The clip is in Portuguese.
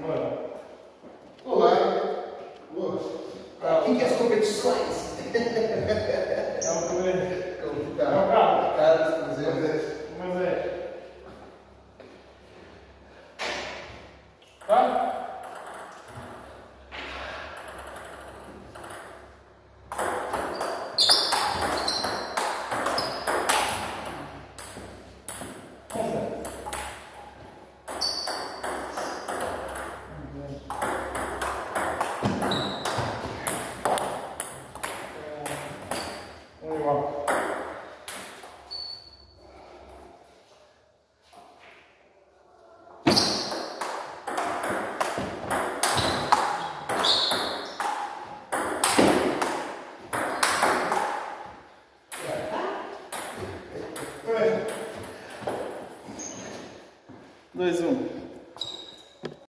Bora. Olá. Boa. Ah, Quem quer as competições? Dois, um.